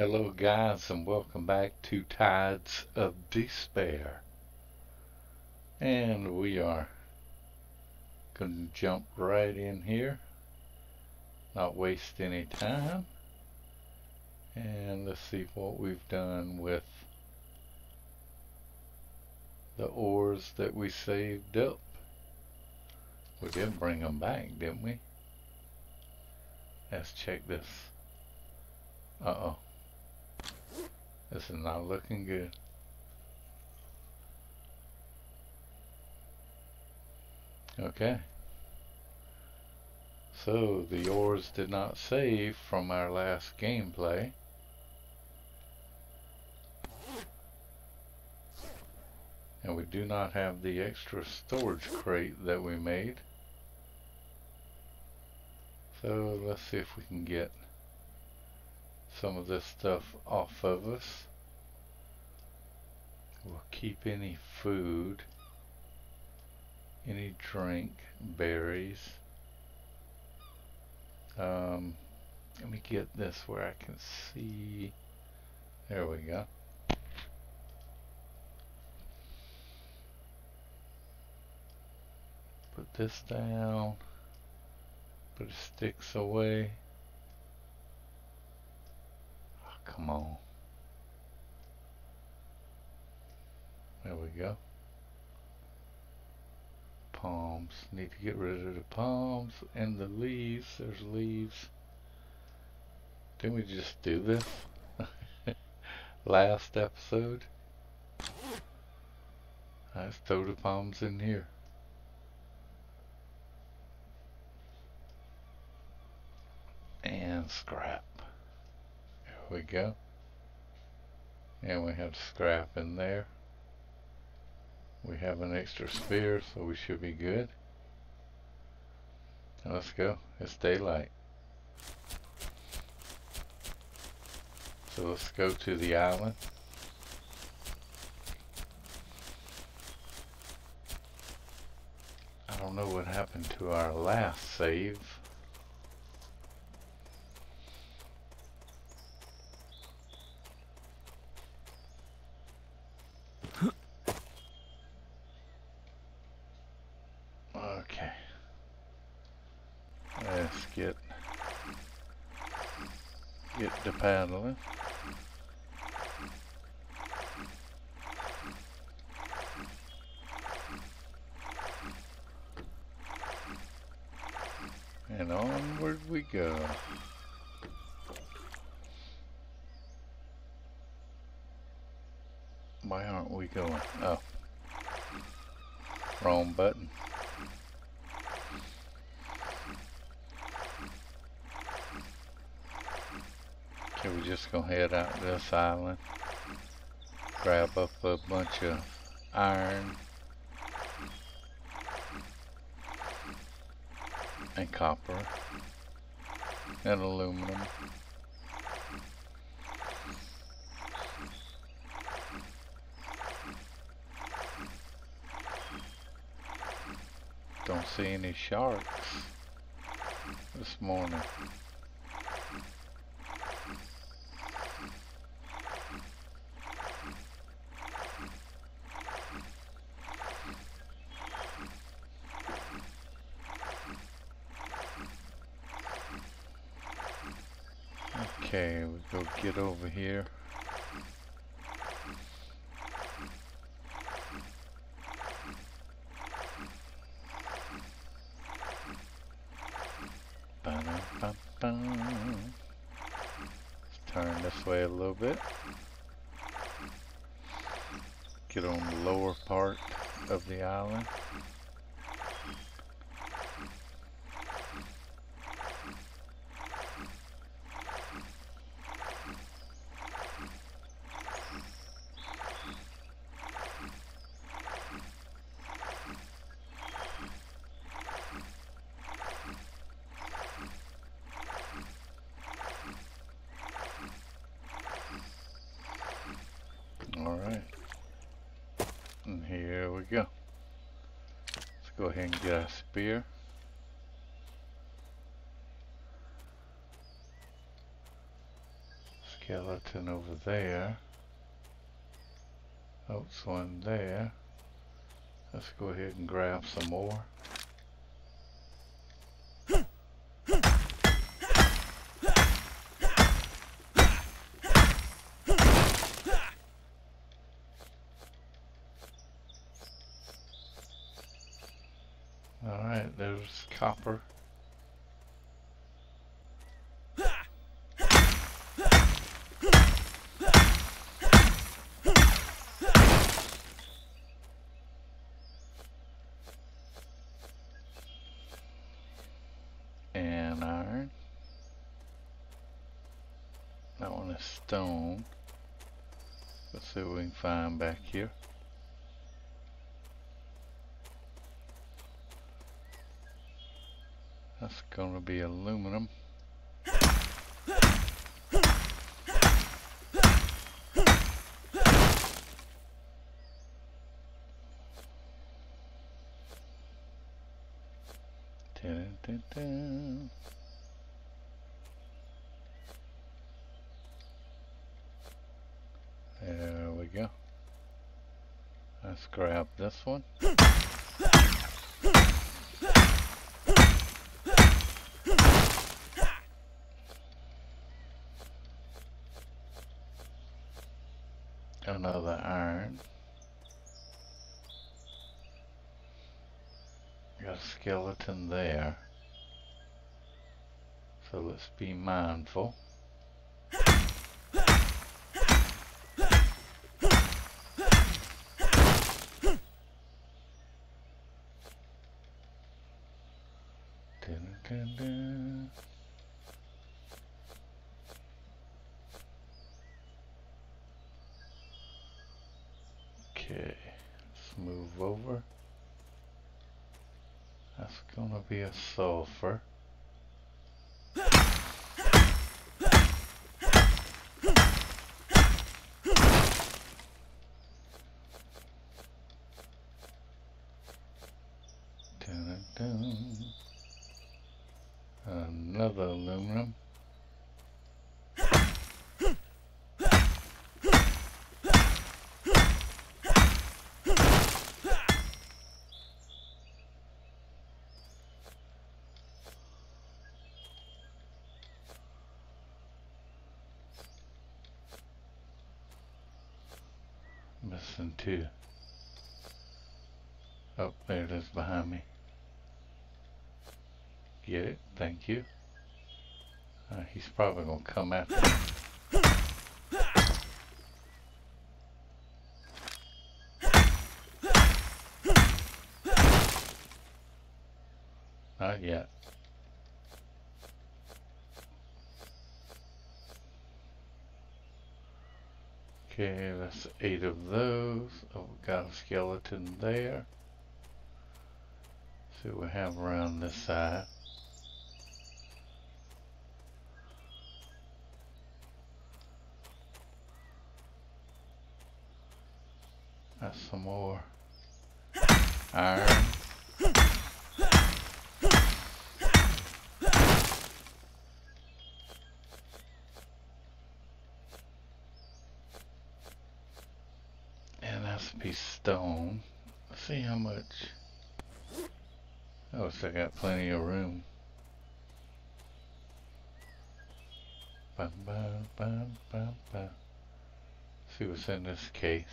Hello guys and welcome back to Tides of Despair. And we are going to jump right in here, not waste any time. And let's see what we've done with the ores that we saved up. We did bring them back, didn't we? Let's check this. Uh-oh. This is not looking good. Okay. So the ores did not save from our last gameplay. And we do not have the extra storage crate that we made. So let's see if we can get some of this stuff off of us. We'll keep any food, any drink, berries. Um, let me get this where I can see. There we go. Put this down. Put sticks away. Come on. There we go. Palms. Need to get rid of the palms and the leaves. There's leaves. Didn't we just do this? Last episode. Let's throw the palms in here. And scrap we go. And we have scrap in there. We have an extra sphere, so we should be good. Let's go. It's daylight. So let's go to the island. I don't know what happened to our last save. Paddling. And onward we go. Why aren't we going? Oh. Wrong button. Okay, we're just gonna head out to this island, grab up a bunch of iron and copper and aluminum. Don't see any sharks this morning. Okay, we go get over here. Let's turn this way a little bit. Get on the lower part of the island. Alright. And here we go. Let's go ahead spear. Skeleton over there. It's one there. Let's go ahead and grab some more. Alright, there's copper. And iron. That one is stone. Let's see what we can find back here. That's going to be aluminum. There we go. Let's grab this one. Another iron. Got a skeleton there. So let's be mindful. Dun, dun, dun. Okay, let's move over. That's gonna be a sulfur. Dun, dun, dun. Another aluminum. Missing two. Oh, there it is behind me. Get it? Thank you. Uh, he's probably gonna come after me. Not yet. Okay, that's eight of those. Oh, we got a skeleton there. See what we have around this side. That's some more iron. And that's a piece of stone. Let's see how much. Oh, I got plenty of room. Bum, bum, bum. See what's in this case.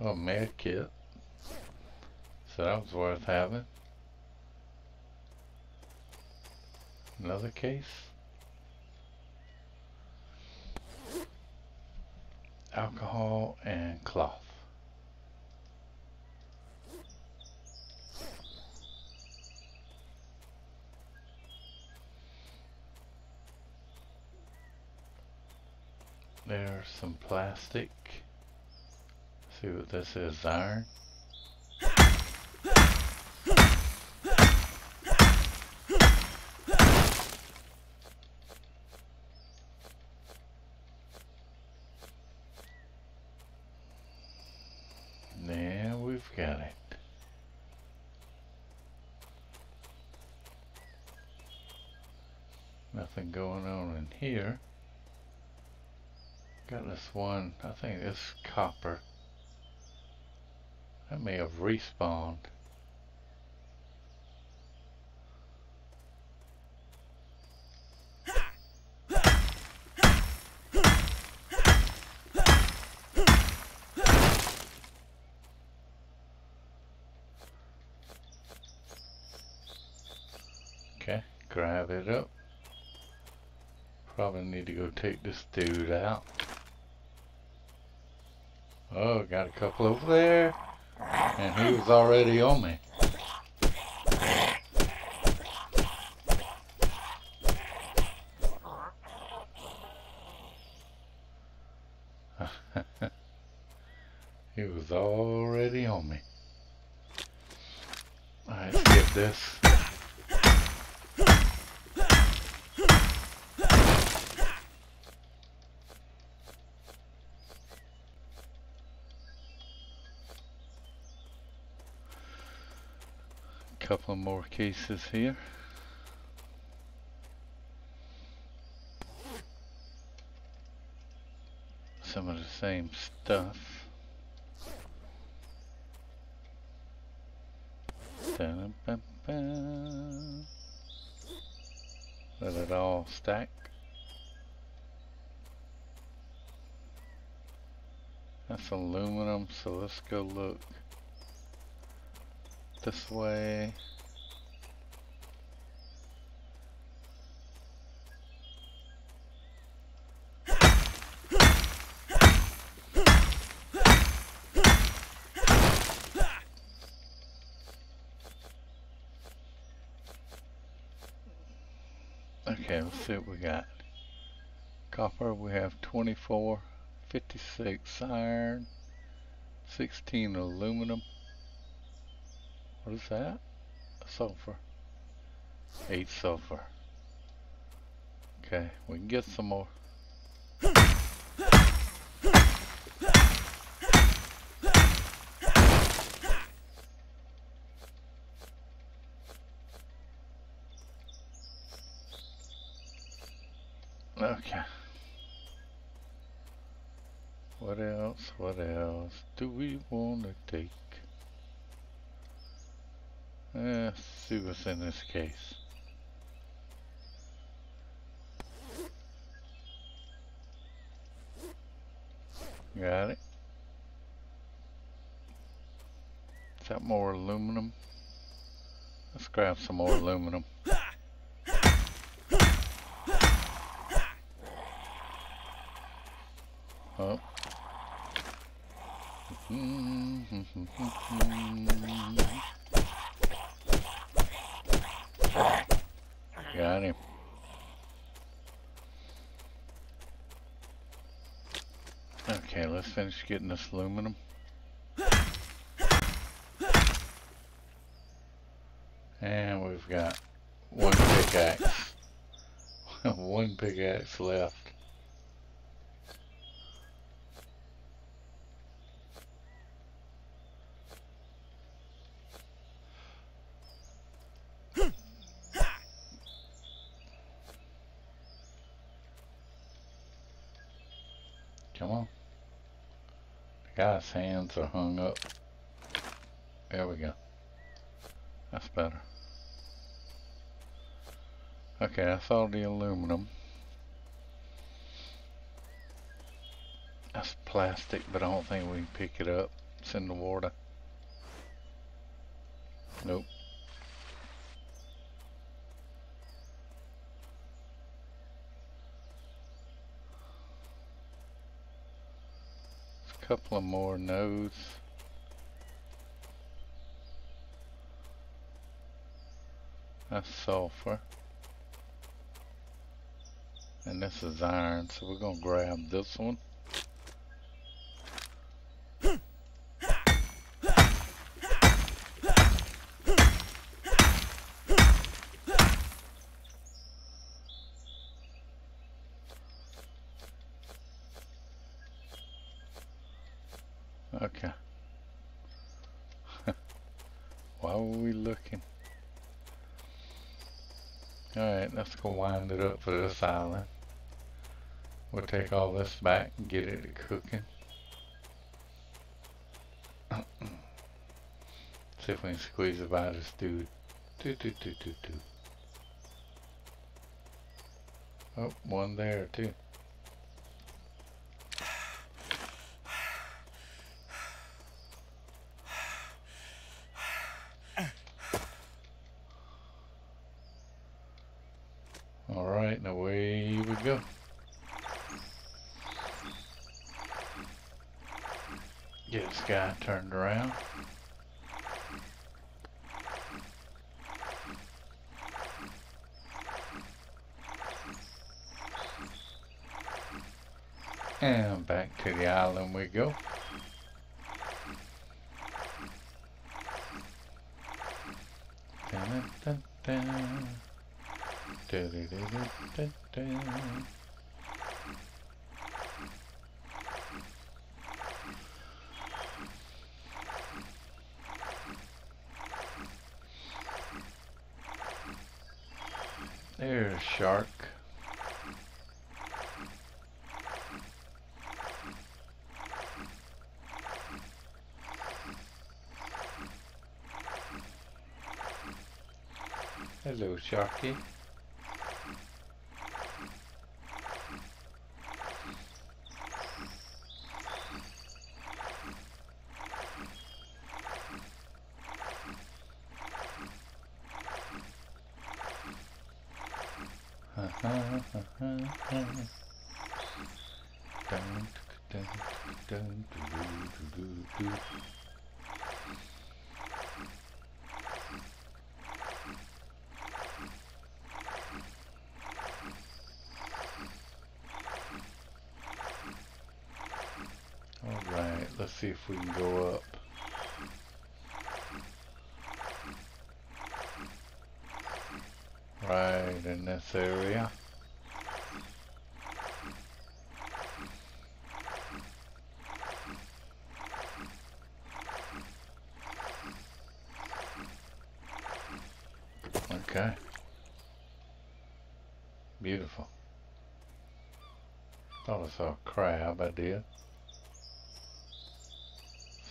Oh, med kit. So that was worth having. Another case. Alcohol and cloth. There's some plastic. See what this is, iron. There we've got it. Nothing going on in here. Got one, I think it's copper. That may have respawned. Okay, grab it up. Probably need to go take this dude out. Got a couple over there. And he was already on me. he was already on me. Alright, get this. More cases here. Some of the same stuff. Let it all stack. That's aluminum, so let's go look this way. What we got. Copper, we have 24, 56 iron, 16 aluminum, what is that? Sulfur. Eight sulfur. Okay, we can get some more. Okay. What else? What else do we want to take? Eh, Let's see what's in this case. Got it. Is that more aluminum? Let's grab some more aluminum. Getting this aluminum. And we've got one pickaxe. one pickaxe left. Come on. Guy's hands are hung up. There we go. That's better. Okay, that's all the aluminum. That's plastic, but I don't think we can pick it up. It's in the water. Nope. Couple of more nodes. That's sulfur. And this is iron, so we're going to grab this one. Okay. Why were we looking? Alright, let's go wind it up this island. We'll take all this back and get it cooking. See if we can squeeze by this dude. Do, do, do, do, do. Oh, one there too. Alright, and away we go. Get this guy turned around. And back to the island we go. Dun, dun, dun. Dun, dun, dun, dun, dun. There's a shark. Hello, Sharky. Dun, dun, dun, dun, dun, dun, dun. Alright, let's see if we can go up. Right in this area. Okay. Beautiful. Thought I saw a crab, I did.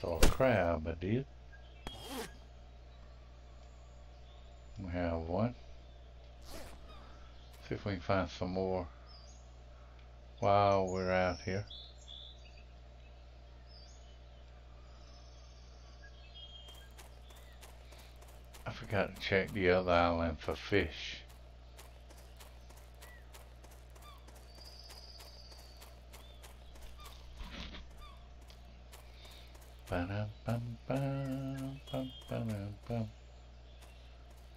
Saw a crab, I did. We have one. See if we can find some more while we're out here. I forgot to check the other island for fish. Ba-dum-bum-bum,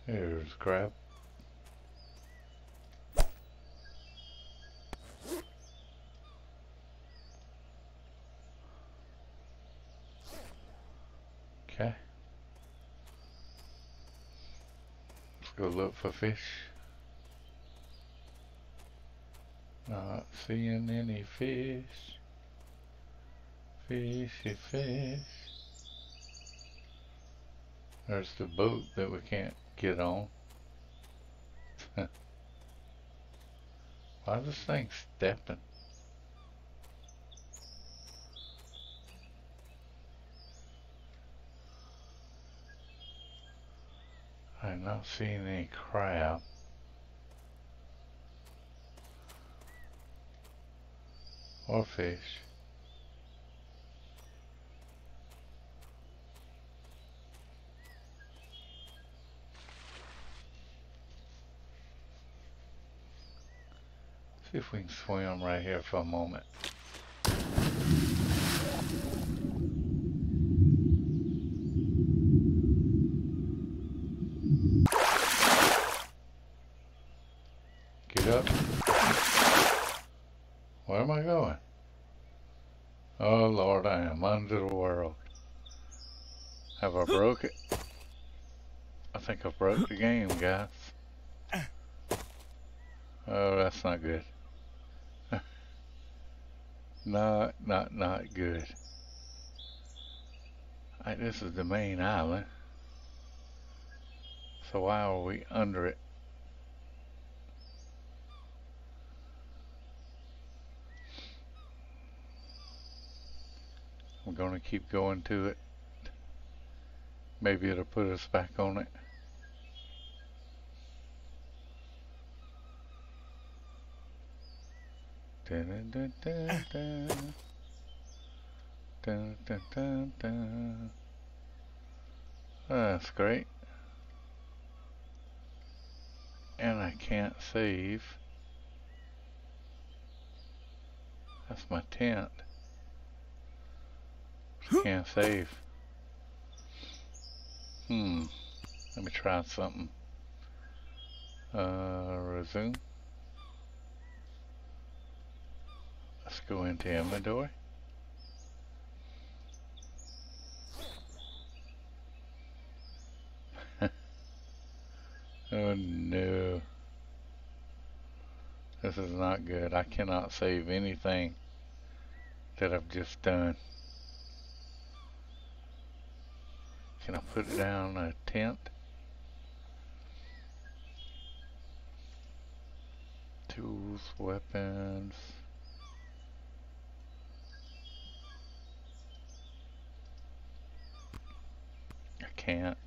Here's crab. Okay. Let's go look for fish. Not seeing any fish. Fishy fish. There's the boat that we can't get on. Why is this thing stepping? I'm not seeing any crab. Or fish. See if we can swim right here for a moment. guys. Oh, that's not good. not, not, not good. This is the main island. So why are we under it? I'm going to keep going to it. Maybe it'll put us back on it. That's great. And I can't save. That's my tent. Can't save. Hmm. Let me try something. Uh, resume. Let's go into inventory. oh no. This is not good. I cannot save anything that I've just done. Can I put down a tent? Tools, weapons. Can't.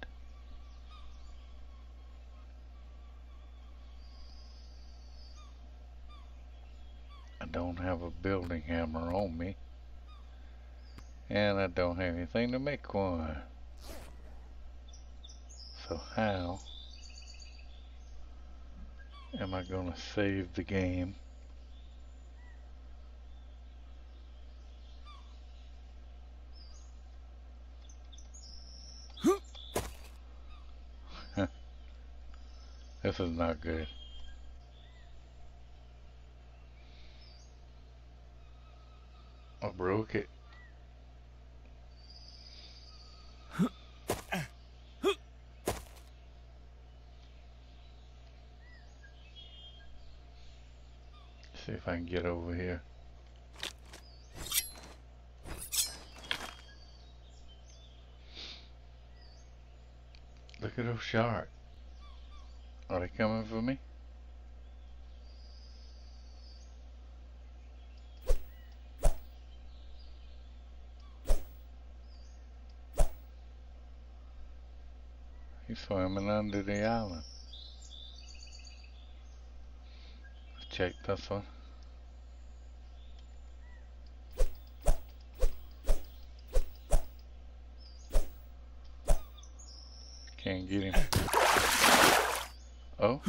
I don't have a building hammer on me. And I don't have anything to make one. So how am I going to save the game? This is not good. I broke it. See if I can get over here. Look at those sharks. Are they coming for me? He's swimming under the island. Check this one. Can't get him. Oh.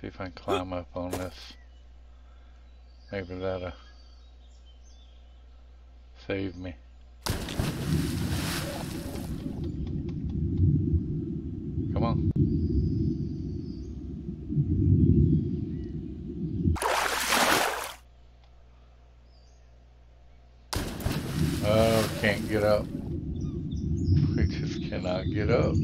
See if I can climb up on this. Maybe that'll save me. Come on. Oh, can't get up. We just cannot get up.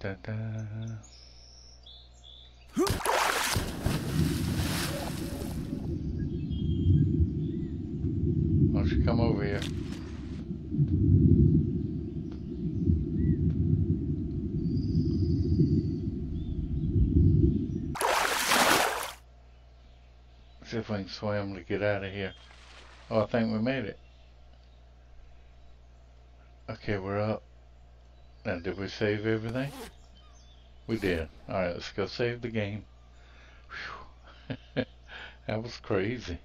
Da, da. Why don't you come over here? See if we can swim to get out of here. Oh, I think we made it. Okay, we're up. Now, did we save everything? We did. Alright, let's go save the game. that was crazy.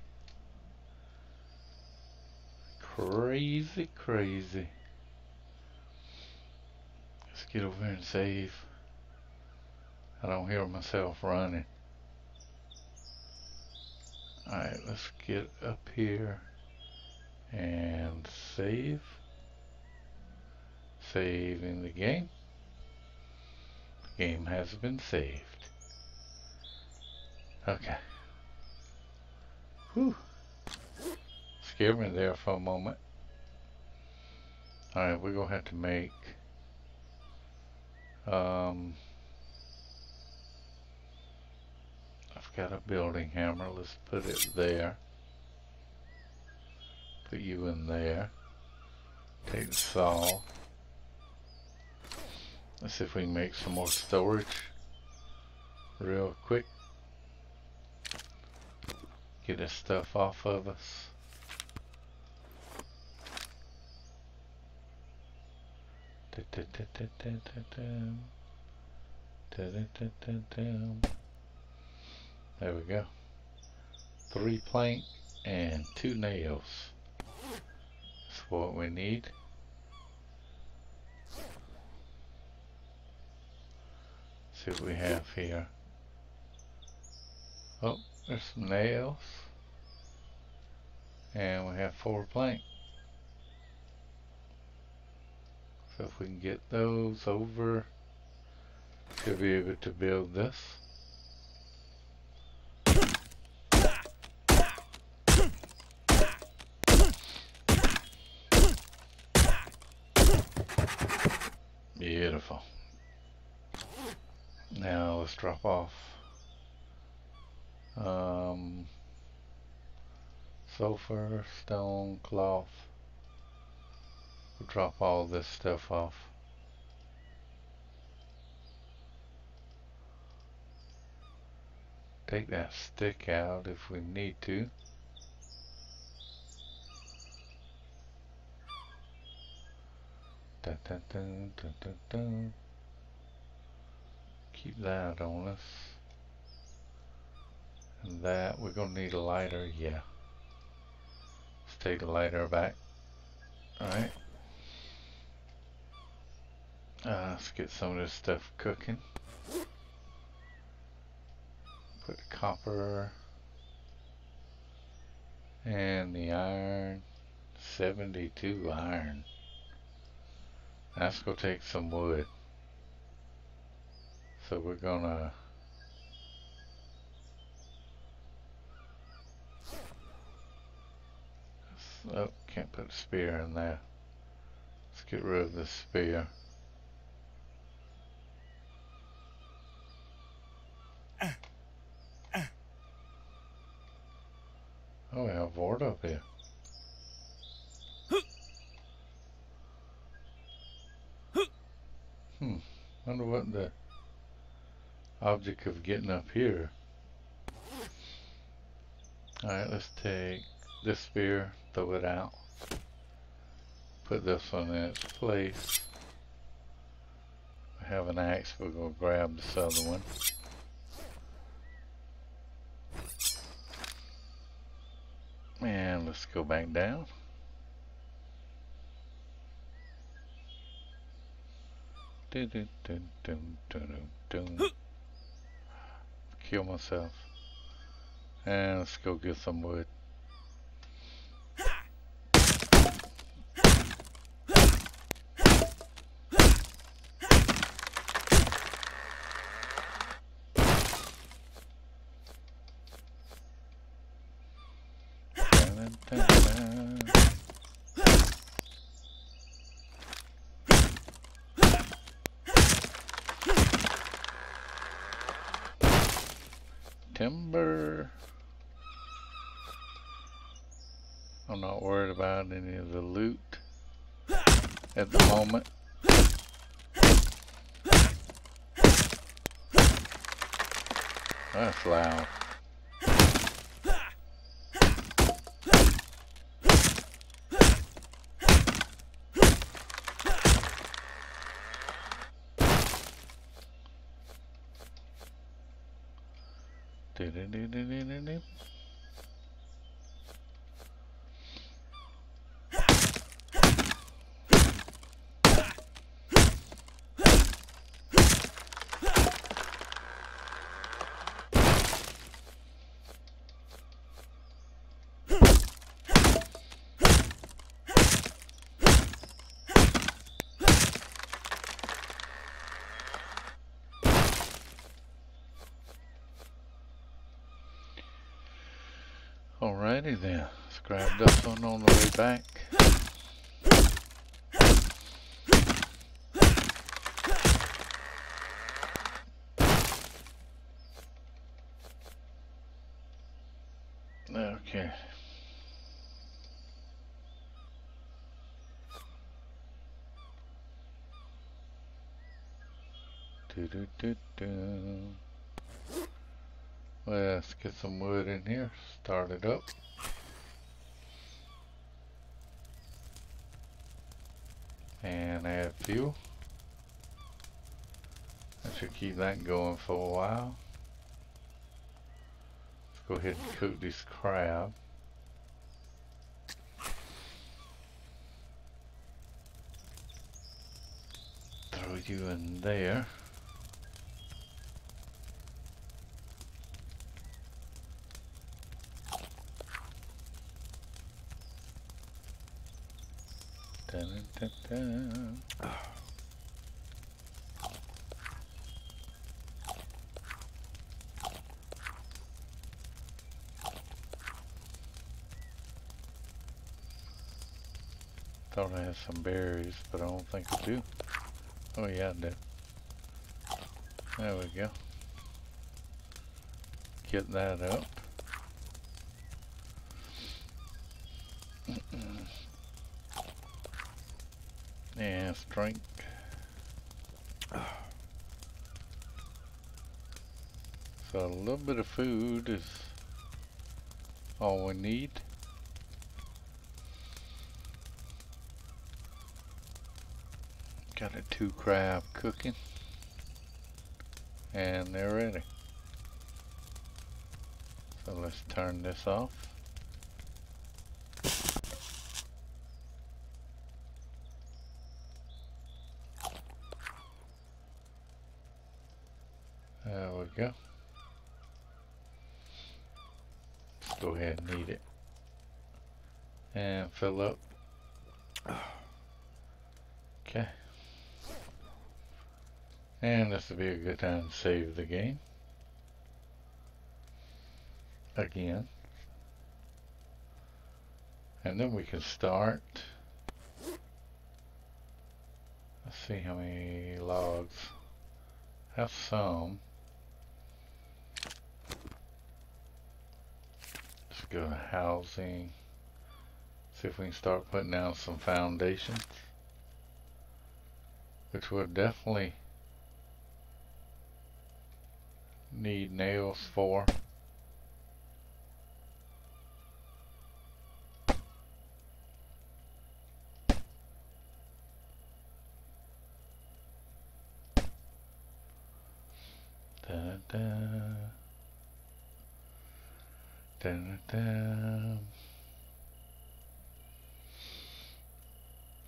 Crazy, crazy. Let's get over here and save. I don't hear myself running. Alright, let's get up here and save. Saving the game. Game has been saved. Okay. Whew. Scared me there for a moment. Alright, we're gonna have to make um I've got a building hammer, let's put it there. Put you in there. Take the saw. Let's see if we can make some more storage real quick. Get this stuff off of us. There we go. Three plank and two nails. That's what we need. See what we have here. Oh, there's some nails. And we have four plank. So if we can get those over, we'll be able to build this. Beautiful. Now let's drop off um, sulfur, stone, cloth. We'll drop all this stuff off. Take that stick out if we need to. Dun, dun, dun. Keep that on us. And that, we're going to need a lighter, yeah. Let's take the lighter back. Alright. Uh, let's get some of this stuff cooking. Put the copper and the iron. 72 iron. That's going to take some wood. So we're gonna Oh, can't put a spear in there. Let's get rid of the spear. Oh, we have Vord up here. Hmm. Wonder what the object of getting up here. Alright, let's take this spear, throw it out. Put this one in its place. I have an axe, we're going to grab this other one. And let's go back down. Kill myself. And let's go get some wood. Alrighty then, it's grabbed up on, on the way back. Okay. Do do do do. Let's get some wood in here. Start it up. And add fuel. I should keep that going for a while. Let's go ahead and cook this crab. Throw you in there. Thought I had some berries, but I don't think I do. Oh yeah, I do. There we go. Get that up. Strength. So a little bit of food is all we need. Got a two crab cooking and they're ready. So let's turn this off. There we go. Let's go ahead and eat it. And fill up. Okay. This will be a good time to save the game. Again. And then we can start. Let's see how many logs. Have some. Let's go to housing. See if we can start putting down some foundations. Which will definitely need nails for. Da da da.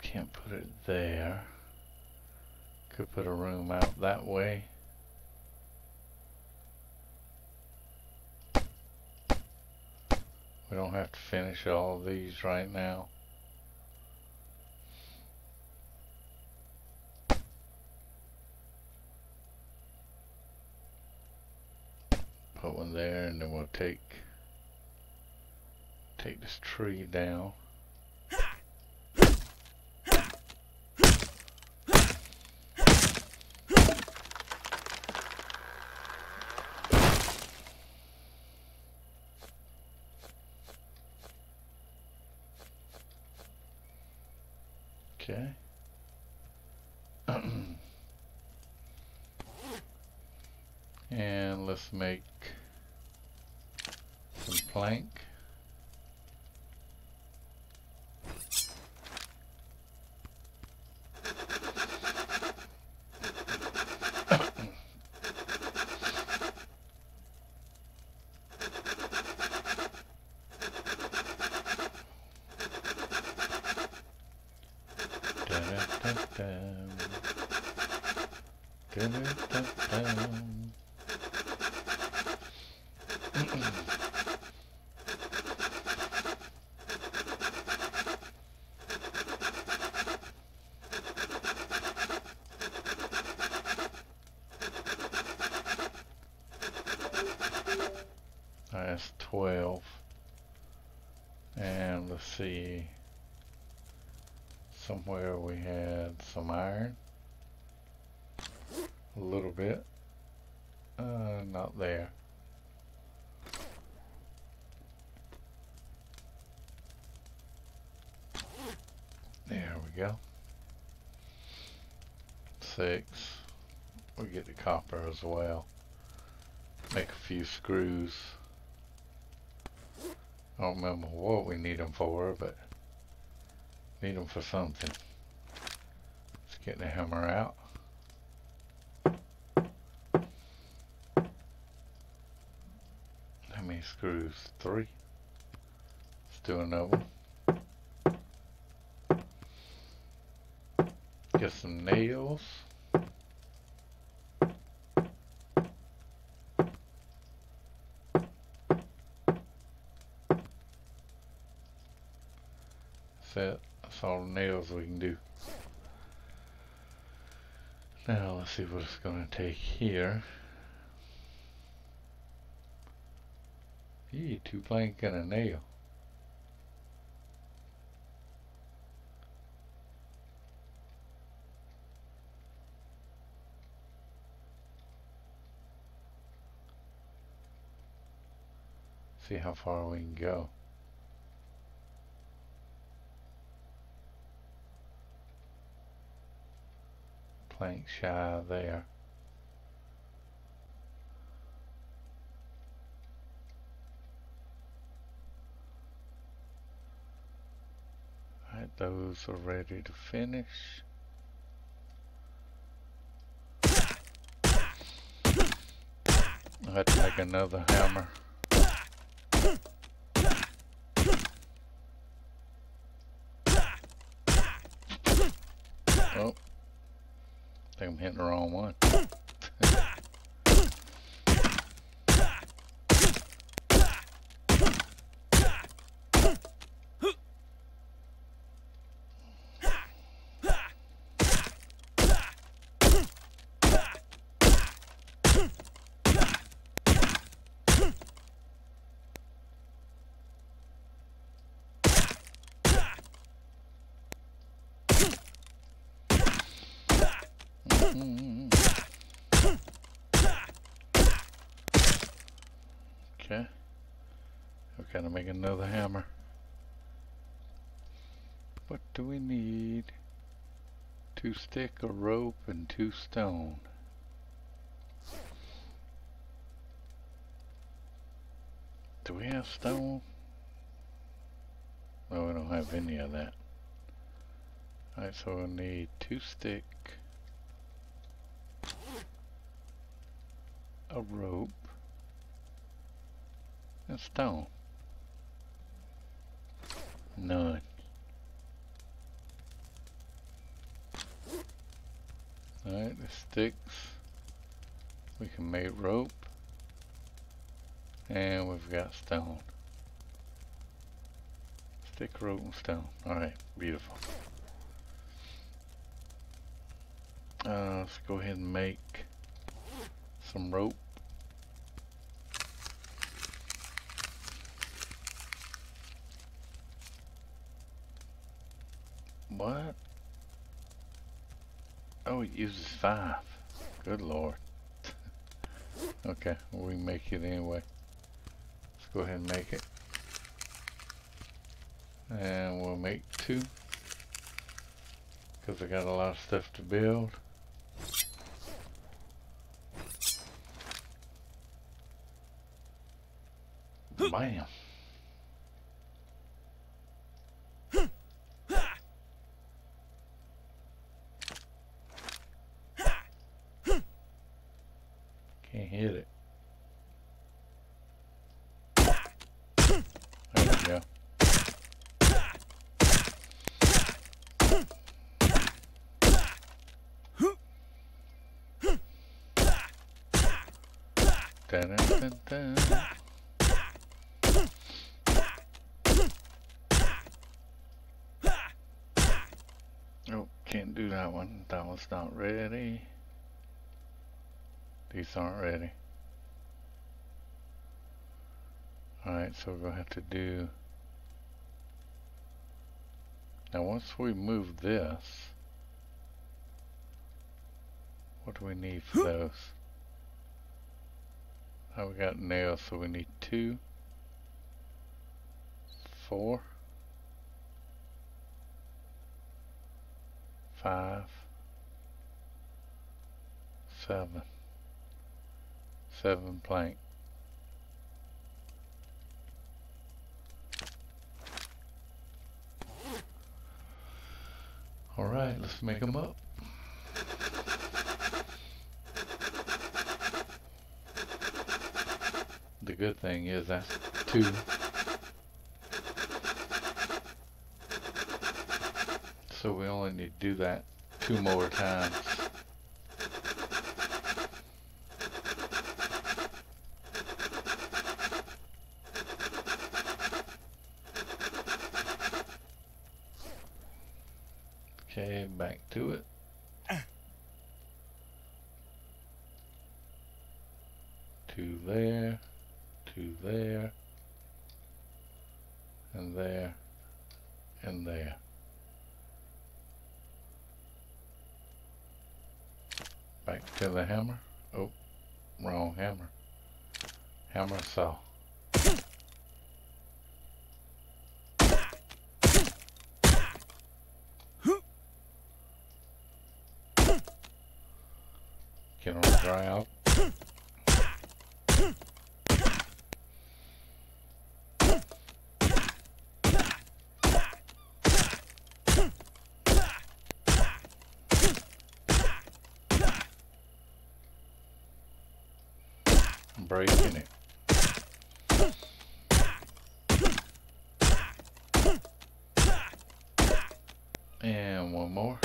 Can't put it there. Could put a room out that way. Don't have to finish all of these right now. Put one there and then we'll take take this tree down. let's see. Somewhere we had some iron. A little bit. Uh, not there. There we go. Six. We get the copper as well. Make a few screws. I don't remember what we need them for, but need them for something. Let's get the hammer out. How many screws? Three. Let's do another one. Get some nails. That's it. That's all nails we can do. Now let's see what it's going to take here. Yee, two plank and a nail. See how far we can go. Plank shy there. Alright, those are ready to finish. I had to make another hammer. Oh, I think I'm hitting the wrong one. Mm. Okay. We gotta make another hammer. What do we need? Two stick, a rope, and two stone. Do we have stone? No, we don't have any of that. Alright, so we'll need two stick, a rope, and stone. None. Alright, the sticks. We can make rope. And we've got stone. Stick, rope, and stone. Alright, beautiful. Uh, let's go ahead and make some rope. What? Oh, it uses five. Good lord. okay, we make it anyway. Let's go ahead and make it. And we'll make two. Because I got a lot of stuff to build. Bam. Can't hit it. There we go. Dun, dun, dun, dun. Do that one. That one's not ready. These aren't ready. Alright, so we're going to have to do... Now once we move this, what do we need for those? Now we got nails, so we need two, four, five, seven, seven plank. All right, let's make them up. The good thing is that's two. So we only need to do that two more times. Okay, back to it. Two there, two there, and there, and there. Hammer. Oh, wrong hammer. Hammer saw. Get on dry out. Breaking it. And one more.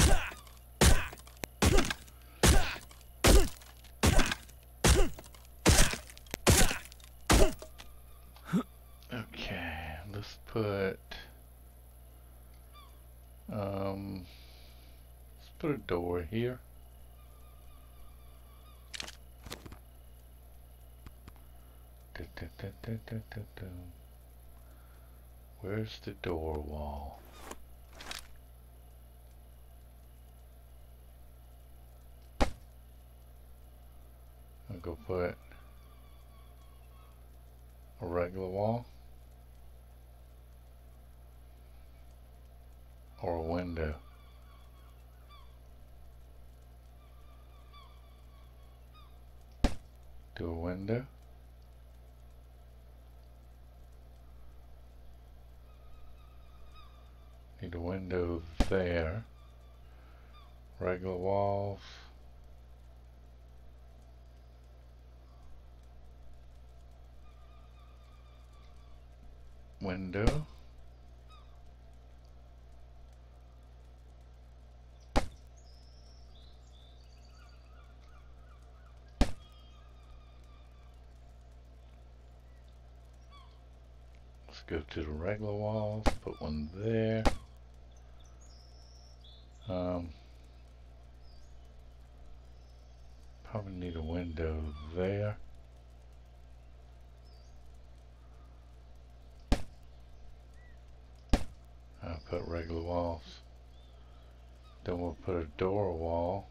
Okay, let's put um let's put a door here. Where's the door wall? I'll go put a regular wall or a window. Do a window. Need a window there. Regular walls. Window. Let's go to the regular walls, put one there. Um, probably need a window there. I'll put regular walls. Then we'll put a door wall.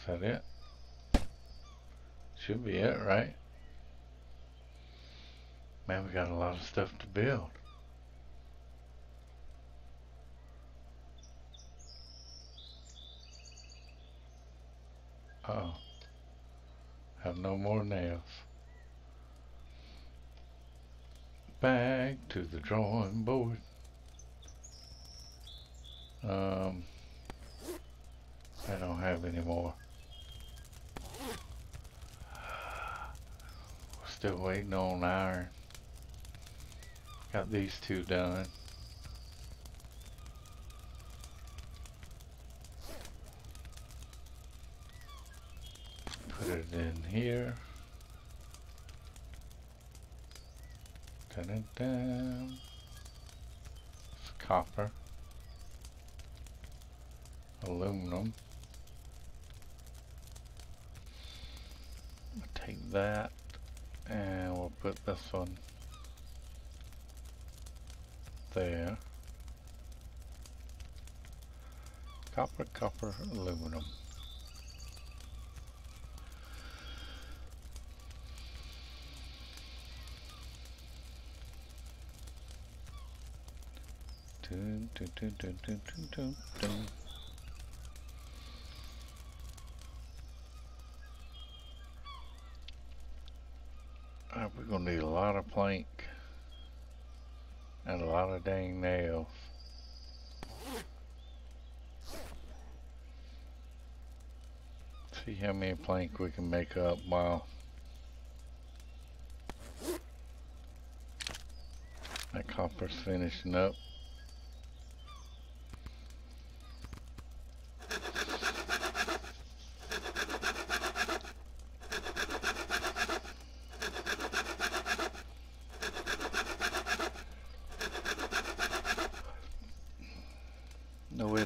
Is that it? Should be it, right? Man, we got a lot of stuff to build. Uh oh. Have no more nails. Back to the drawing board. Um, I don't have any more. Still waiting on iron. Got these two done. Put it in here. Dun -dun -dun. It's copper. Aluminum. Take that and we'll put this one there Copper, copper, aluminum. Dun, dun, dun, dun, dun, dun, dun, dun. Uh, we're gonna need a lot of plank and a lot of dang nails. See how many plank we can make up while that copper's finishing up.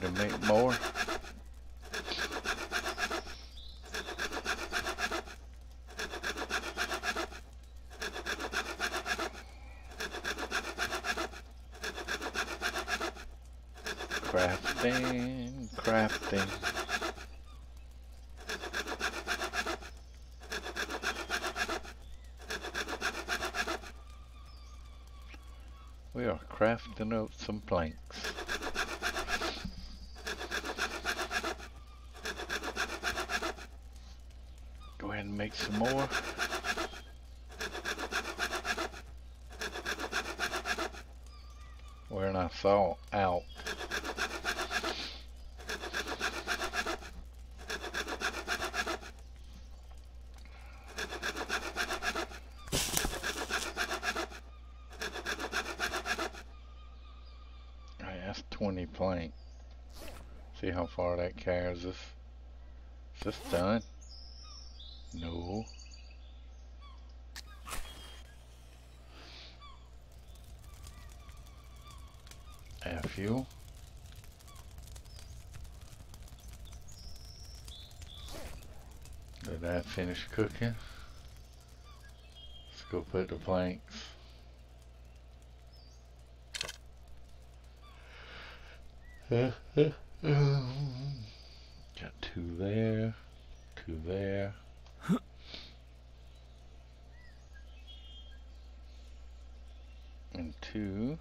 To make more. Crafting, crafting. We are crafting out some planks. Go ahead and make some more. Wearing our salt out. Alright, that's 20 plank. See how far that carries us. Is this done? No. Did that finish cooking? Let's go put the planks. Got two there, two there. and two.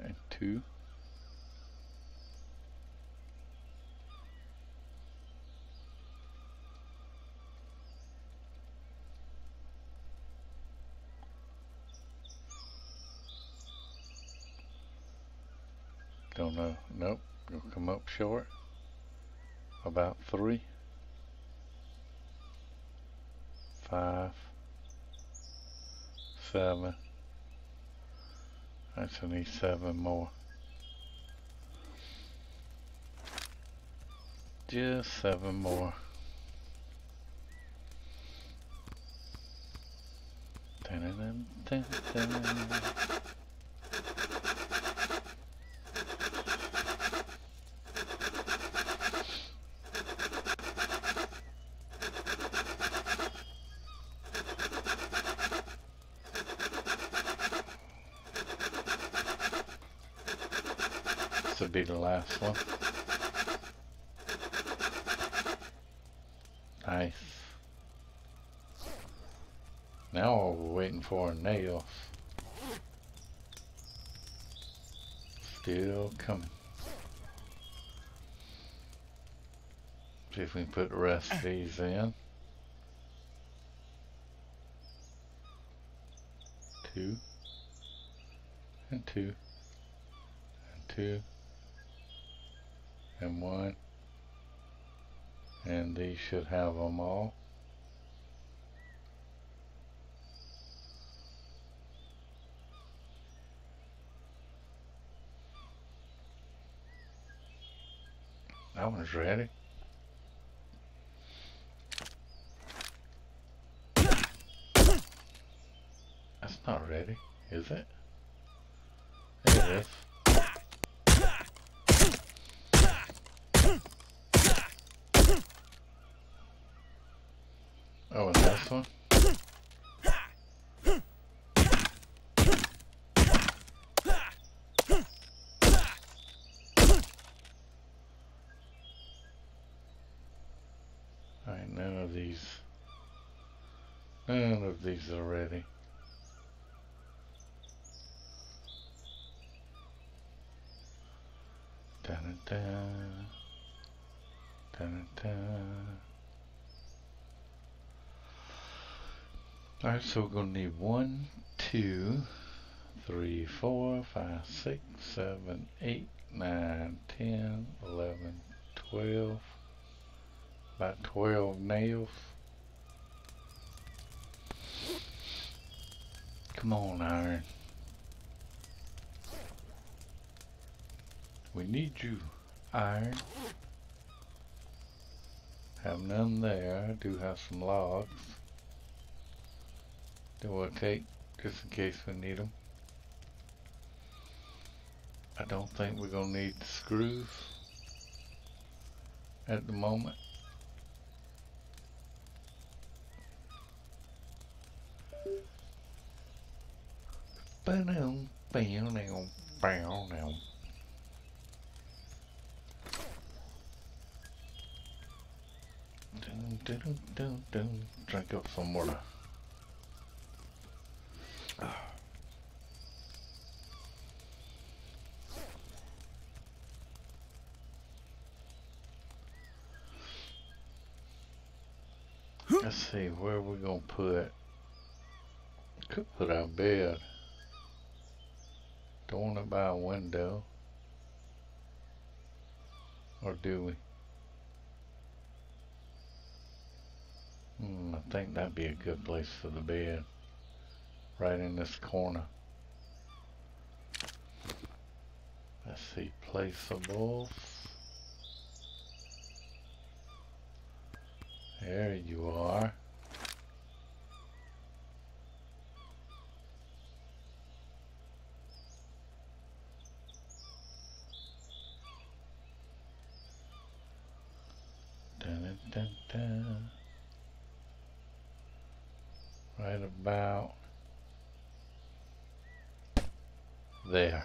And two. Don't know. Nope. You'll come up short. About three, five, seven. That's need seven more. Just seven more. Dun -dun -dun -dun -dun. This will be the last one. Nice. Now all we're waiting for are nails. Still coming. See if we can put the rest of these in. Two. And two. And two and one and these should have them all. That one's ready that's not ready is it it is this one. Alright, none of these, none of these are ready. Dun dun dun dun. Alright, so we're gonna need one, two, three, four, five, six, seven, eight, nine, ten, eleven, twelve. About twelve nails. Come on, iron. We need you, iron. Have none there. I do have some logs. That we'll take just in case we need them. I don't think we're gonna need the screws at the moment. Ba-dum, ba-dum, ba-dum. Dun, dun, dun, dun, dun. Drink up some water. Let's see, where we gonna put? Could put our bed. Don't wanna buy a window. Or do we? Hmm, I think that'd be a good place for the bed. Right in this corner. Let's see, placeables. There you are. Dun, dun, dun, dun. Right about there.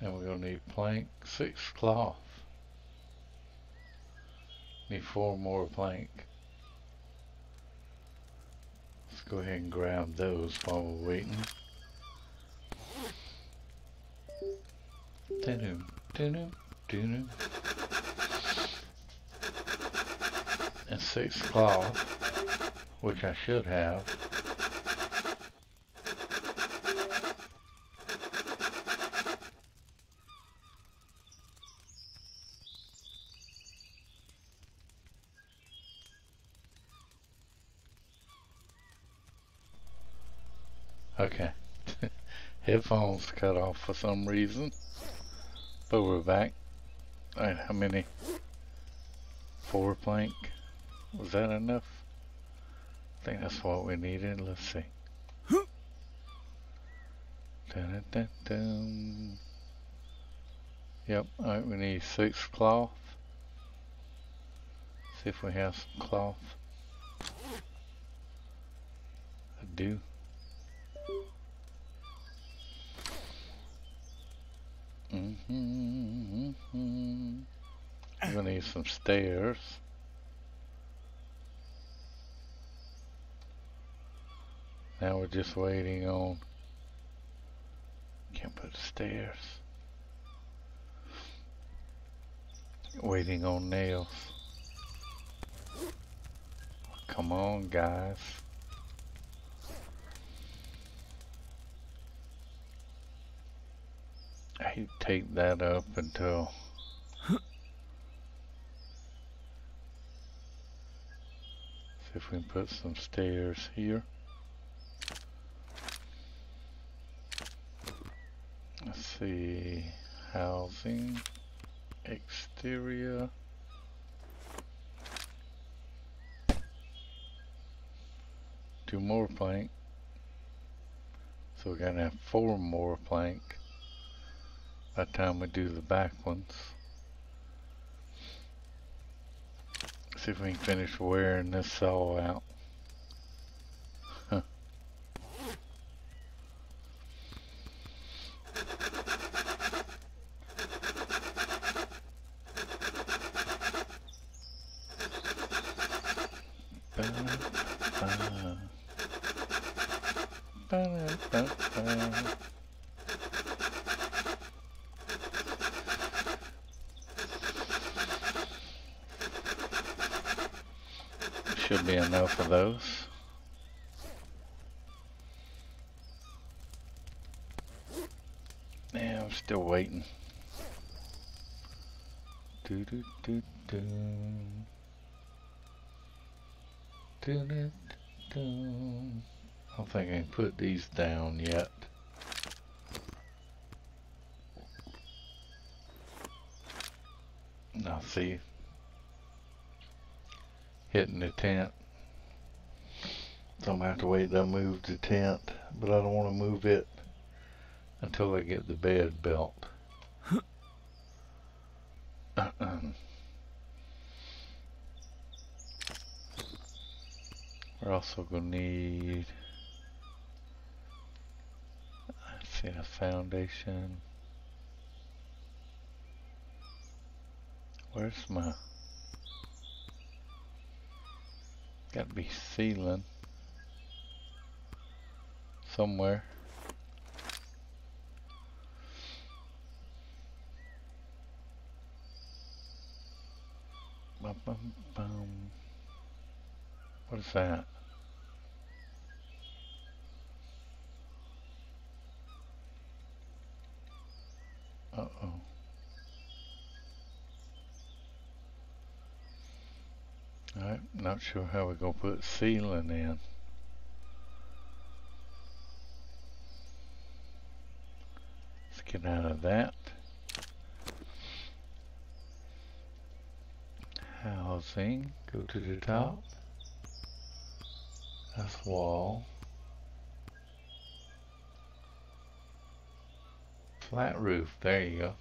And we're going to need plank, six cloth. Need four more plank. Let's go ahead and grab those while we're waiting. Doo-doo, doo-doo. And six cloth, which I should have. Okay. Headphones cut off for some reason. But we're back. Alright, how many? Four plank? Was that enough? I think that's what we needed. Let's see. Dun, dun, dun. Yep, alright, we need six cloth. See if we have some cloth. I do. Mm-hmm, mm-hmm. We're gonna need some stairs. Now we're just waiting on. Can't put stairs. Waiting on nails. Come on, guys. I take that up until see if we can put some stairs here. Let's see. Housing. Exterior. Two more plank. So we're gonna have four more plank by the time we do the back ones. see if we can finish wearing this saw out. Should be enough of those. Yeah, I'm still waiting. Do do do do. Do do do. I don't think I can put these down yet. Now see, hitting the tent. So I'm gonna have to wait to move the tent, but I don't want to move it until I get the bed built. We're also gonna need let's see a foundation. Where's my Gotta be ceiling somewhere. Bum, bum, bum. What is that? Uh-oh. Alright, not sure how we're going to put ceiling in. Let's get out of that. Housing, go to the top. That's wall. Flat roof, there you go.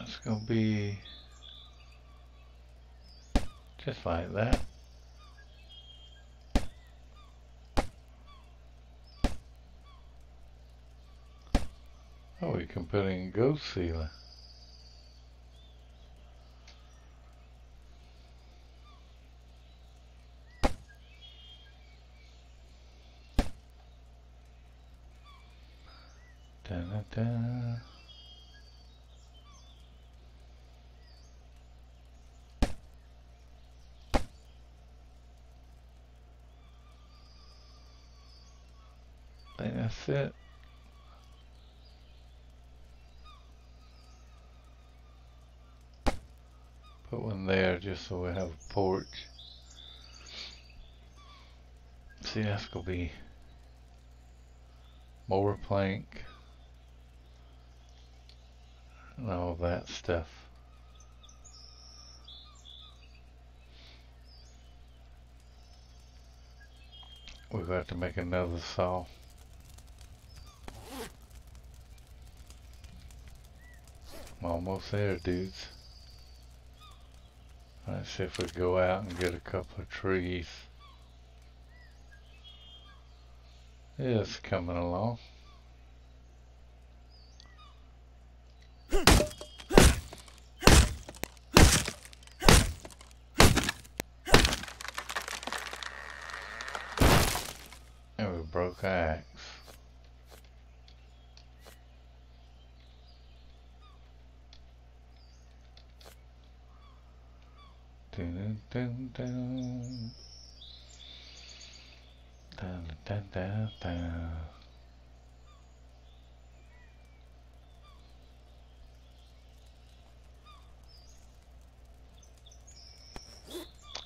It's gonna be just like that. Oh, we can put in ghost sealer. Da da da. I think it. Put one there just so we have a porch. See, that's gonna be more plank and all that stuff. We've got to make another saw. Almost there, dudes. Let's see if we go out and get a couple of trees. It's coming along. And we broke axe.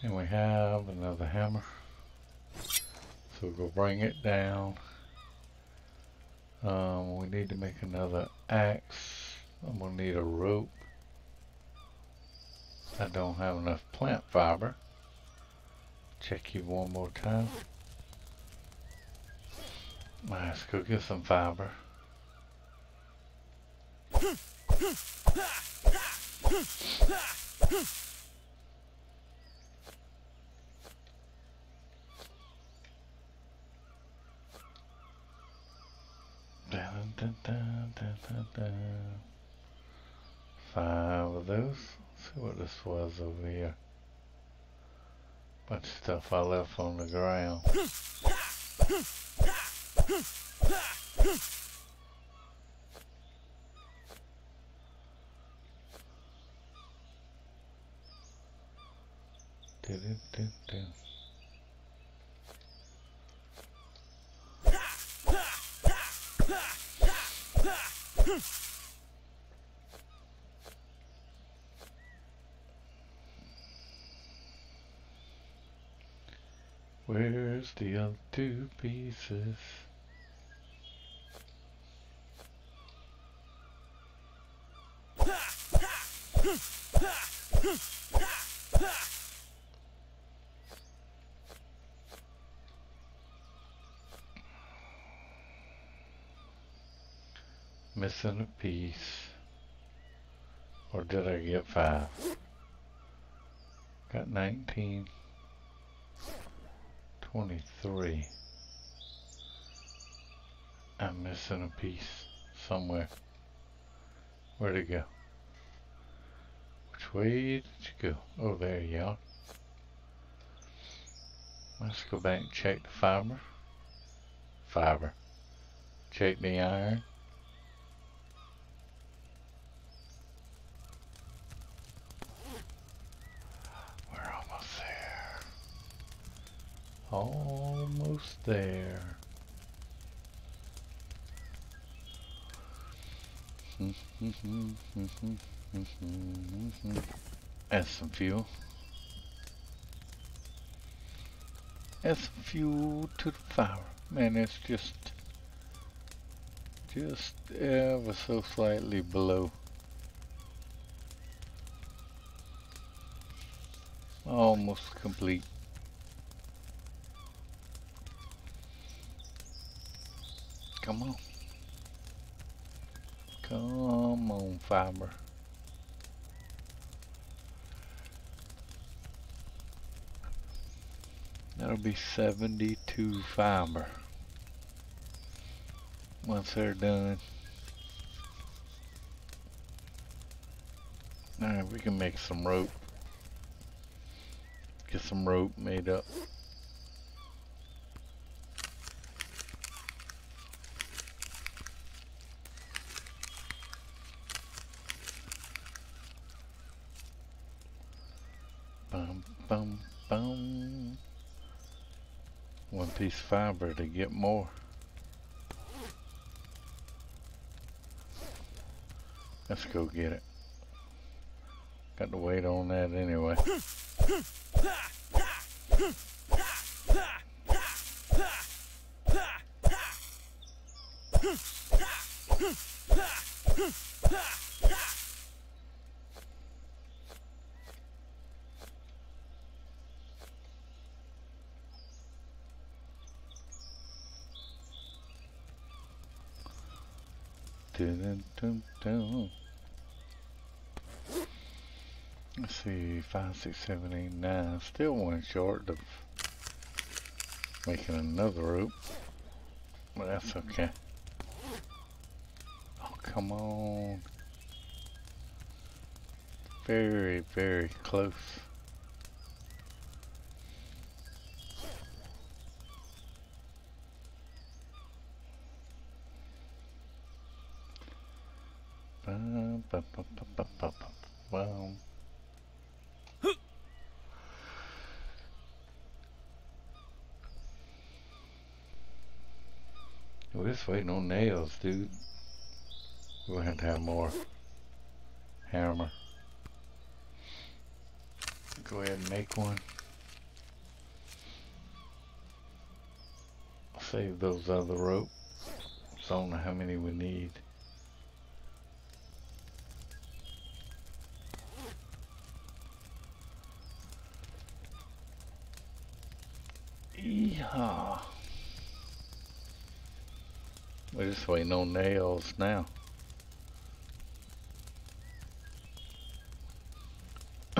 And we have another hammer. So we'll bring it down. Um, we need to make another axe. I'm gonna need a rope. I don't have enough plant fiber. Check you one more time. Let's go get some fiber. Five of those. See what this was over here. Bunch of stuff I left on the ground. Dun, dun, dun, dun. Where's the other two pieces? Missing a piece. Or did I get five? Got 19. 23. I'm missing a piece somewhere. Where'd it go? Which way did you go? Oh, there you are. Let's go back and check the fiber. Fiber. Check the iron. We're almost there. Almost there. Add some fuel. Add some fuel to the fire. Man, it's just, just ever so slightly below. Almost complete. Come on. Come on, fiber. That'll be 72 fiber. Once they're done. Alright, we can make some rope. Get some rope made up. Bum, bum, bum. One piece of fiber to get more. Let's go get it. Got to wait on that anyway. Dun, dun, dun. Let's see, five, six, seven, eight, nine. Still one short of making another rope. But that's okay. Oh, come on. Very, very close. Bum, bum, bum, bum, bum, bum, bum, bum. We're just waiting on nails, dude. We'll have to have more hammer. Go ahead and make one. Save those other rope. So I don't know how many we need. Yeehaw. We're just waiting on nails now.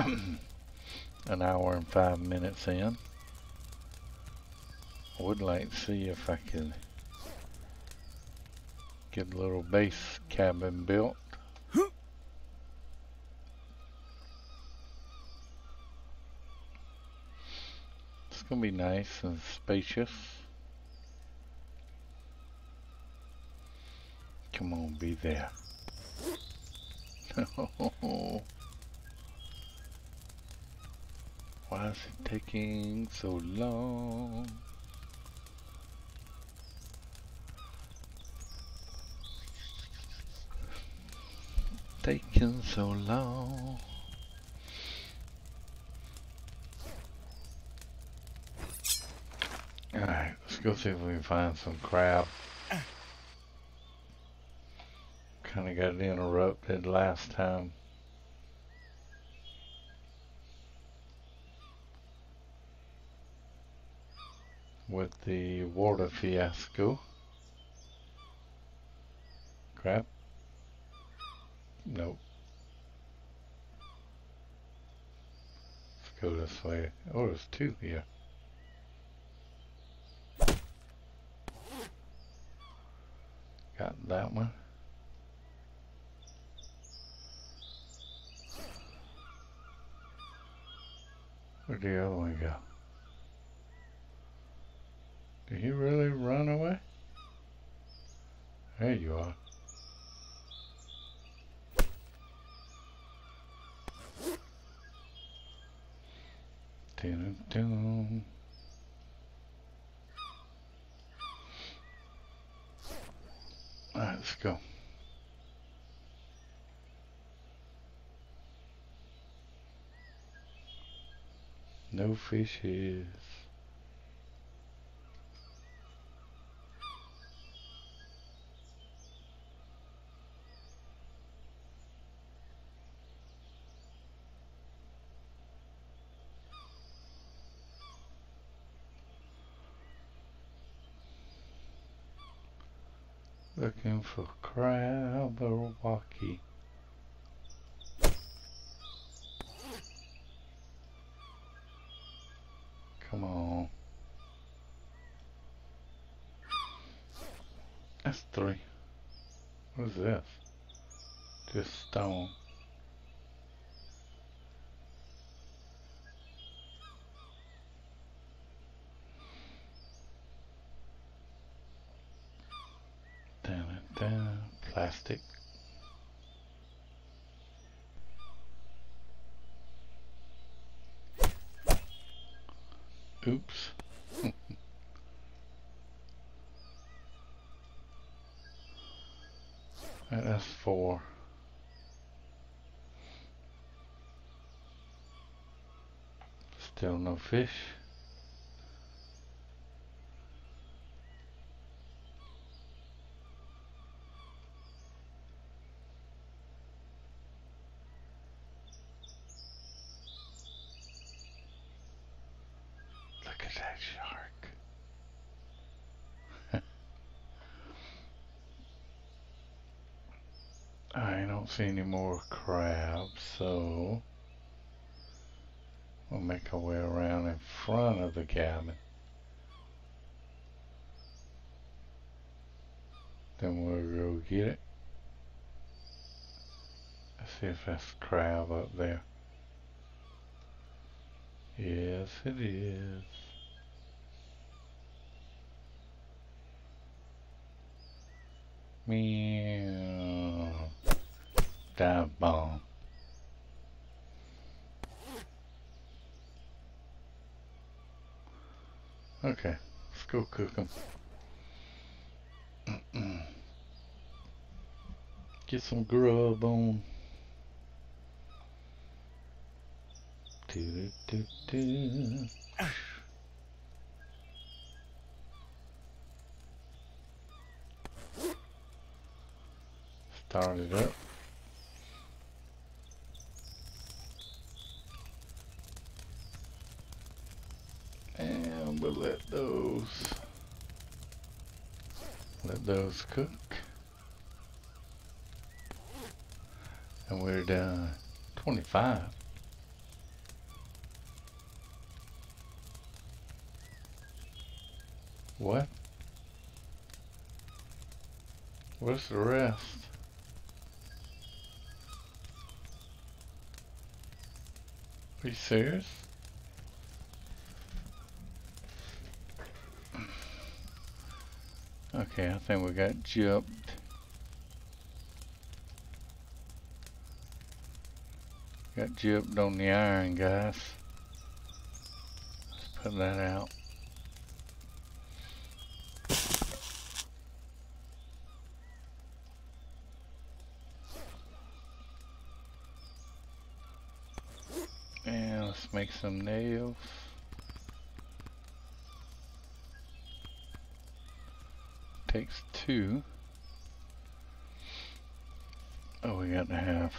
an hour and five minutes in. I would like to see if I can get a little base cabin built. It's gonna be nice and spacious. Come on, be there. Why is it taking so long? Taking so long. Alright, let's go see if we can find some crab. Kinda got interrupted last time. With the water fiasco. Crap. Nope. Let's go this way. Oh, there's two here. Got that one. Where'd the other one go? Did he really run away? There you are. Let's go. No fishes. Looking for crab or walkie. Come on. That's three. What is this? Just stone. Down and down. Plastic. Oops. That's four. Still no fish. Look at that shark. I don't see any more crabs, so we'll make our way around in front of the cabin. Then we'll go get it. See if that's crab up there. Yes, it is. Meow. Dive bomb. Okay, let's go cook them. Get some grub on. Do, do, do. Start it up. We'll let those let those cook. And we're down 25. What? Where's the rest? Are you serious? Okay, I think we got jumped. Got gypped on the iron, guys. Let's put that out. And let's make some nails. Takes two. Oh, we got to have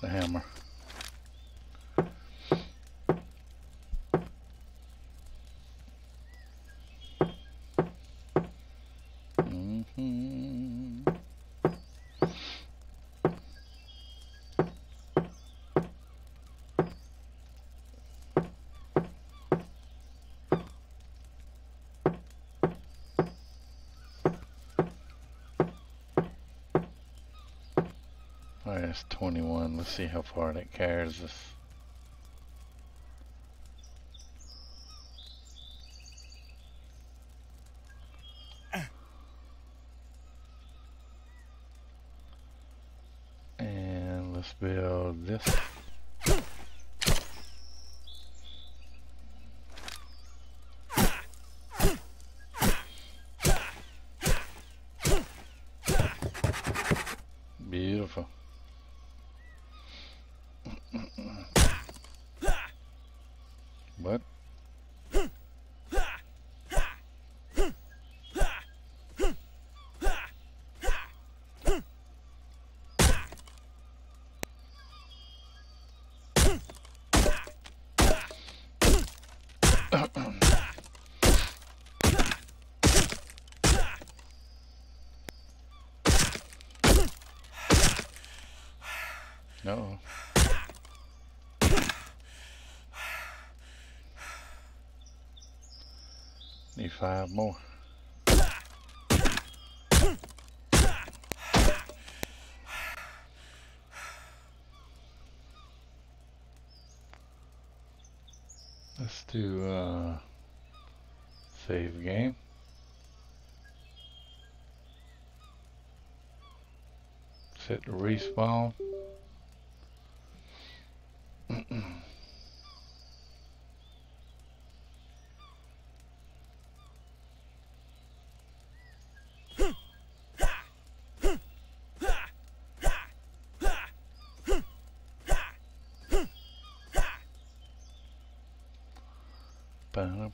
the hammer. Mm -hmm. Alright, that's 21. Let's see how far that carries us. And let's build this. Beautiful. What? No. Need five more. Let's do uh save game. Set the respawn. Oop.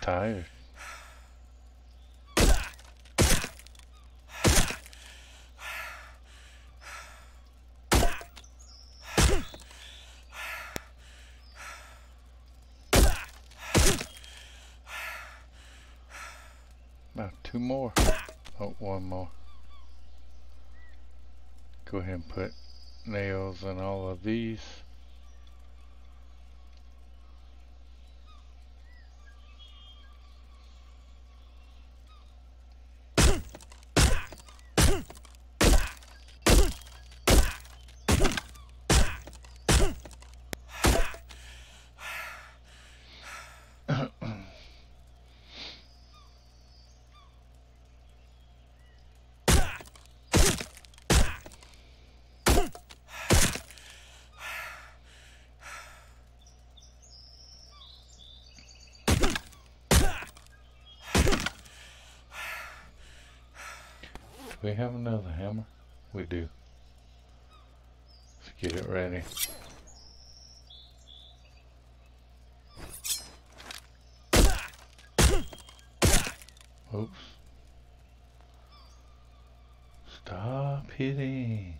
Tired. About two more. Oh, one more. Go ahead and put nails in all of these. Do we have another hammer? We do. Let's get it ready. Oops. Stop hitting.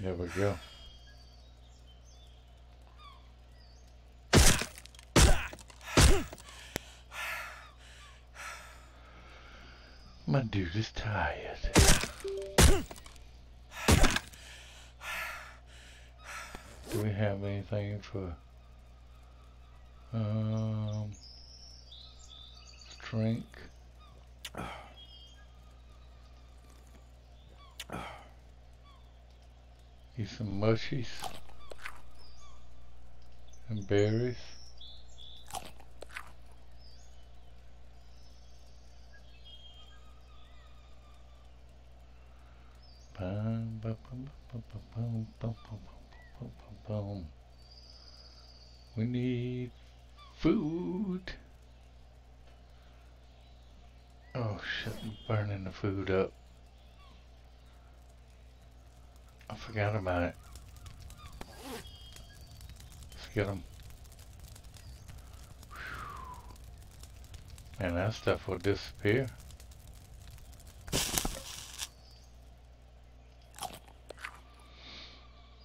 there we go. My dude is tired. Do we have anything for um strength? Eat some mushies and berries. We need food. Oh shit, I'm burning the food up. I forgot about it. Let's get them. Man, that stuff will disappear.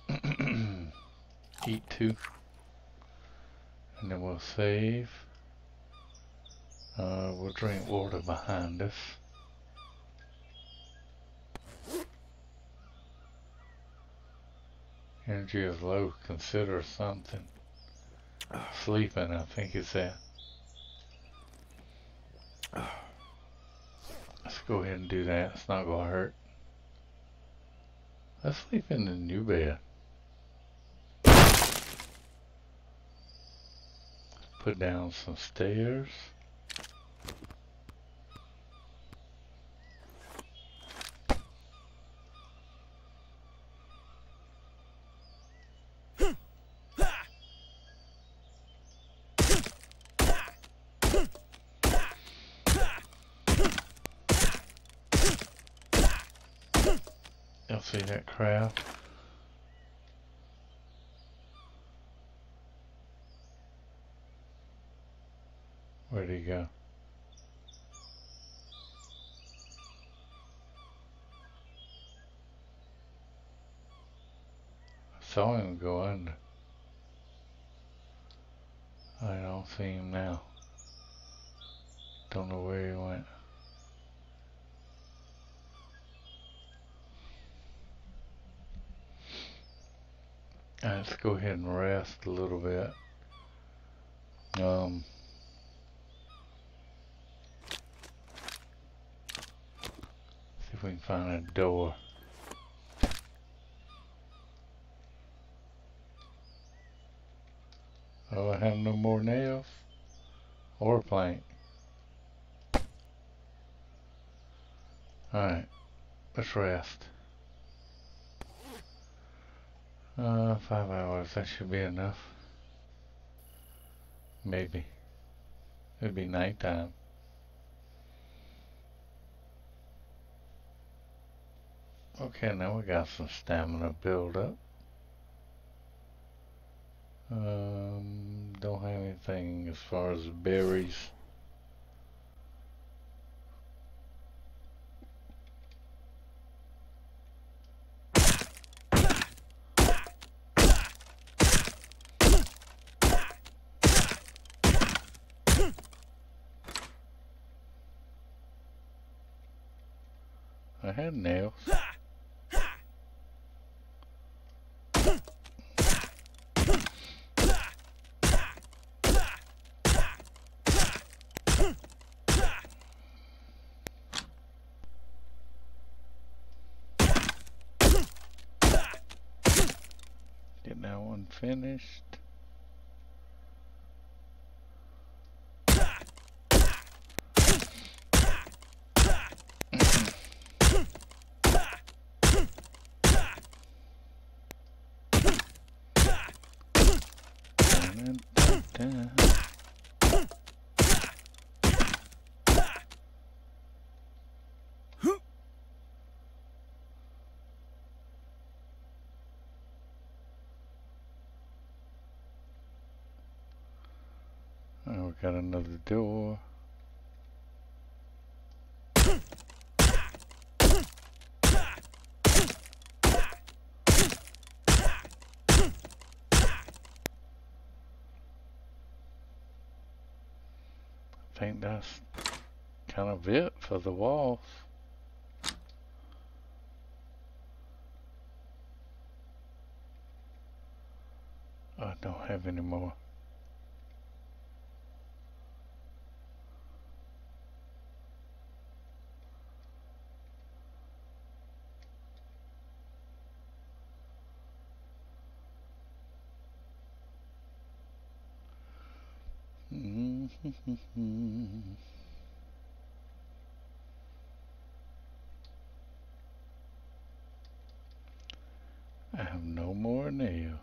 Eat two. And then we'll save. Uh, we'll drink water behind us. Energy is low. Consider something. Sleeping, I think it's that. Let's go ahead and do that. It's not going to hurt. Let's sleep in the new bed. Put down some stairs. You'll see that craft. Where'd he go? I saw him go under. I don't see him now. Don't know where he went. Let's go ahead and rest a little bit. Um, see if we can find a door. Oh, I have no more nails or plank. Alright, let's rest. Uh, five hours, that should be enough. Maybe. It'd be nighttime. Okay, now we got some stamina build up. Um, don't have anything as far as berries. I had nails. Get that one finished. Dun, dun, dun. There we got another door. I think that's kind of it for the walls. I don't have any more. I have no more nails.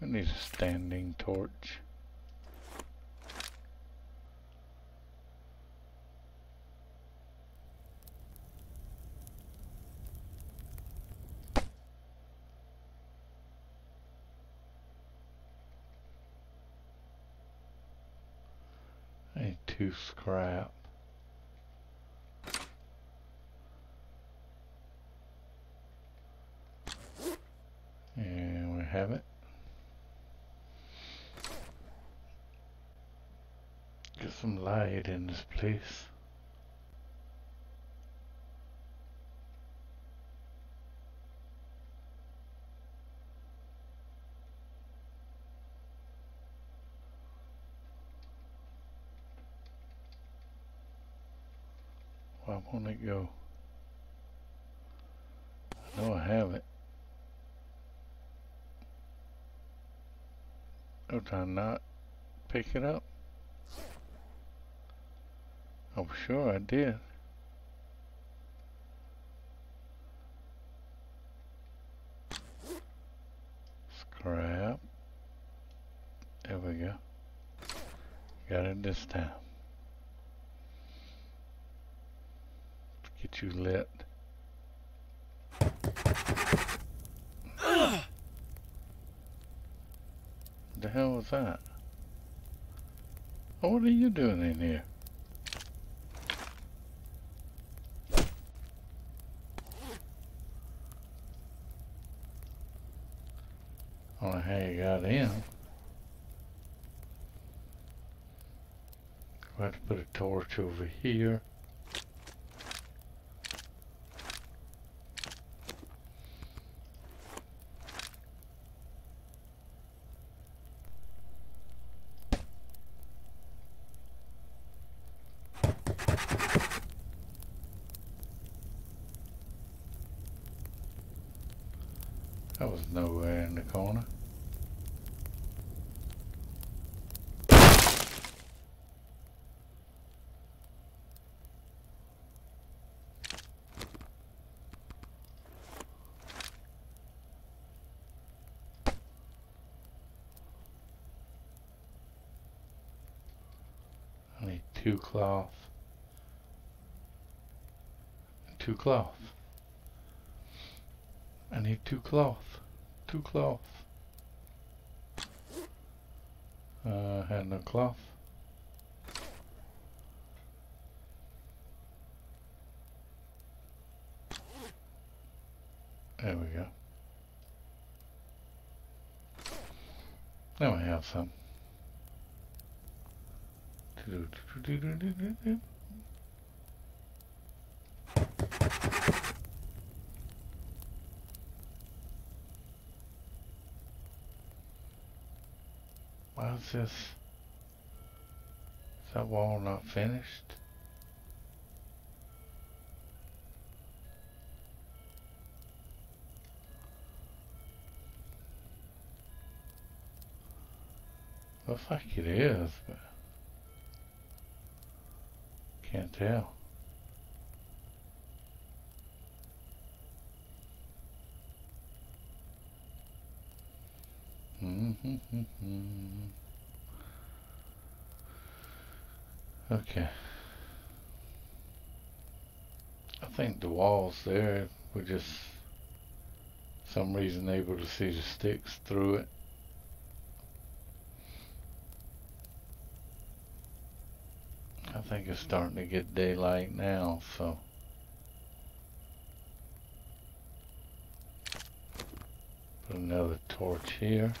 I need a standing torch. Two scrap. And we have it. Get some light in this place. Won't it go? I know I have it. Oh, did I not pick it up? I'm sure I did. Scrap. There we go. Got it this time. Get you lit. the hell was that? Oh, what are you doing in here? Oh, I don't know how you got in. To put a torch over here. That was nowhere in the corner. I need two cloth. Two cloth. I need two cloth. Two cloth. Uh, had no cloth. There we go. Now I have some. Why is this? Is that wall not finished? Looks like it is, but can't tell. Mm-hmm. okay. I think the walls there were just some reason able to see the sticks through it. I think it's starting to get daylight now, so put another torch here.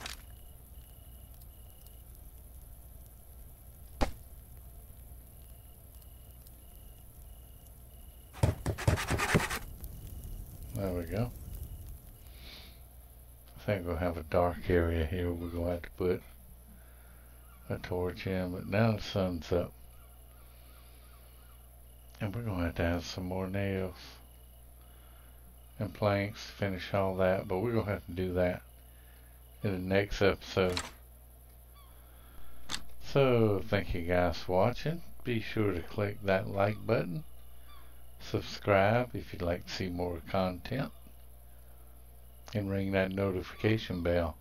There we go. I think we'll have a dark area here we're going to have to put a torch in, but now the sun's up. And we're going to have to add some more nails and planks, finish all that, but we're going to have to do that in the next episode. So, thank you guys for watching. Be sure to click that like button. Subscribe if you'd like to see more content. And ring that notification bell.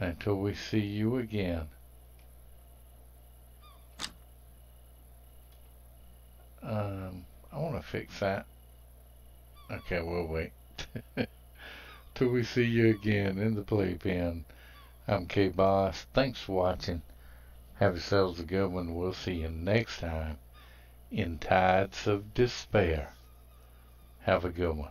Until we see you again. Um, I want to fix that. Okay, we'll wait. Till we see you again in the playpen. I'm KBoz. Thanks for watching. Have yourselves a good one. We'll see you next time in Tides of Despair. Have a good one.